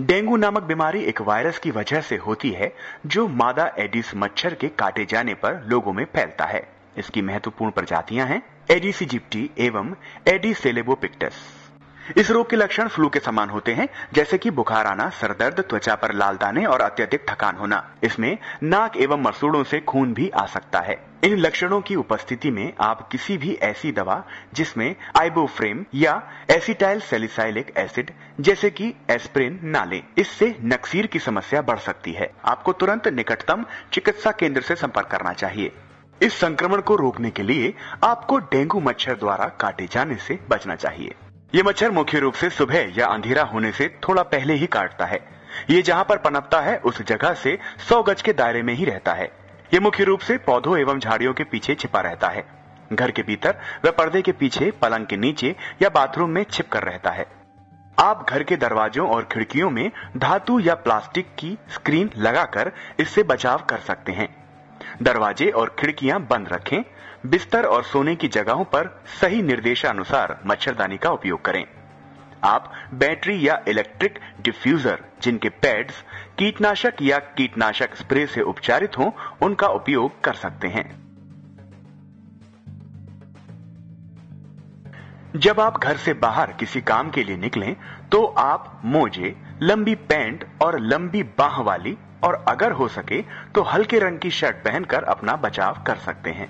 Dengue नामक बीमारी एक वायरस की वजह से होती है, जो मादा एडिस मच्छर के काटे जाने पर लोगों में फैलता है। इसकी महत्वपूर्ण प्रजातियाँ हैं एडिस इजिप्टी एवं एडिस सेलेबोपिक्टस इस रोग के लक्षण फ्लू के समान होते हैं, जैसे कि बुखार आना, सरदर्द, त्वचा पर लाल दाने और अत्यधिक थकान होना। इसमें नाक एवं मसूड़ों से खून भी आ सकता है। इन लक्षणों की उपस्थिति में आप किसी भी ऐसी दवा, जिसमें आइबोफ्रेम या एसिटाइल सेलिसाइलिक एसिड जैसे कि एस्प्रिन ना लें। इससे नक्सीर की समस्या बढ़ सकती है। आपको तुरंत निकटतम चिकित्सा केंद्र से संपर्क करना चाहिए। इस संक्रमण को रोकने के लिए आपको डेंगू मच्छर द्वारा काटे जाने से बचना चाहिए। ये मच्छर मुख्य रूप से सुबह या अंधेरा होने से थोड़ा पहले ही काटता है। ये जहाँ पर पनपता है, उस जगह से 100 गज के दायरे में ही रहता है। ये मुख्य रूप से पौधों एवं झाड़ियों के पीछे छिपा रहता है। घर के भीतर व पर्दे के पीछे, पलंग के नीचे या बाथरूम में छिप कर रहता है। आप घर के दरवाजों और खिड़कियों में धातु या प्लास्टिक की स्क्रीन लगाकर इससे बचाव कर सकते हैं। दरवाजे और खिड़कियाँ बंद रखें, बिस्तर और सोने की जगहों पर सही निर्देशानुसार मच्छरदानी का उपयोग करें। आप बैटरी या इलेक्ट्रिक डिफ्यूजर, जिनके पैड्स, कीटनाशक या कीटनाशक स्प्रे से उपचारित हों, उनका उपयोग कर सकते हैं। जब आप घर से बाहर किसी काम के लिए निकलें तो आप मोजे, लंबी पैंट और लंबी बाह वाली और अगर हो सके तो हल्के रंग की शर्ट पहनकर अपना बचाव कर सकते हैं।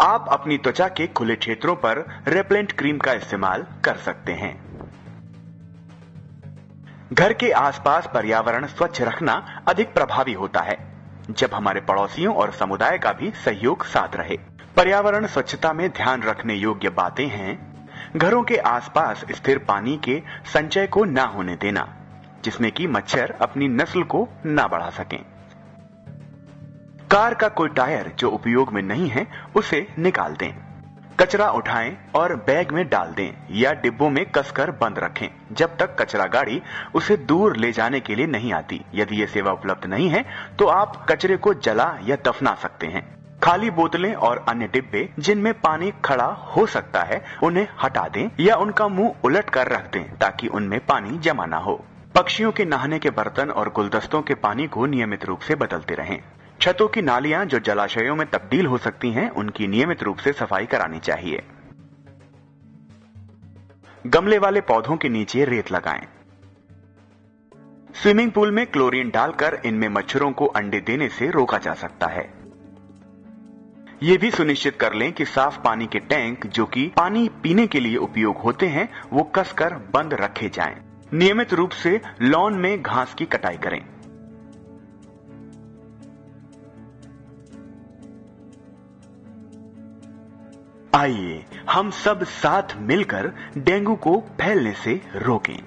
आप अपनी त्वचा के खुले क्षेत्रों पर रेपलेंट क्रीम का इस्तेमाल कर सकते हैं। घर के आसपास पर्यावरण स्वच्छ रखना अधिक प्रभावी होता है, जब हमारे पड़ोसियों और समुदाय का भी सहयोग साथ रहे। पर्यावरण स्वच्छता में ध्यान रखने योग्य बातें हैं। घरों के आसपास स्थिर पानी के संचय को न होने देना, जिसमें कि मच्छर अपनी नस्ल को न बढ़ा सकें। कार का कोई टायर जो उपयोग में नहीं है, उसे निकाल दें। कचरा उठाएँ और बैग में डाल दें या डिब्बों में कसकर बंद रखें, जब तक कचरा गाड़ी उसे दूर ले जाने के लिए नहीं आती। यदि ये सेवा उपलब्ध नहीं है तो आप कचरे को जला या दफना सकते हैं। खाली बोतलें और अन्य डिब्बे जिनमें पानी खड़ा हो सकता है, उन्हें हटा दें या उनका मुँह उलट कर रख दें ताकि उनमें पानी जमा न हो। पक्षियों के नहाने के बर्तन और गुलदस्तों के पानी को नियमित रूप से बदलते रहें। छतों की नालियाँ जो जलाशयों में तब्दील हो सकती हैं, उनकी नियमित रूप से सफ़ाई करानी चाहिए। गमले वाले पौधों के नीचे रेत लगाएँ। स्विमिंग पूल में क्लोरीन डालकर इनमें मच्छरों को अंडे देने से रोका जा सकता है। ये भी सुनिश्चित कर लें कि साफ़ पानी के टैंक, जो कि पानी पीने के लिए उपयोग होते हैं, वो कसकर बंद रखे जाएँ। नियमित रूप से लॉन में घास की कटाई करें आइए, हम सब साथ मिलकर डेंगू को फैलने से रोकें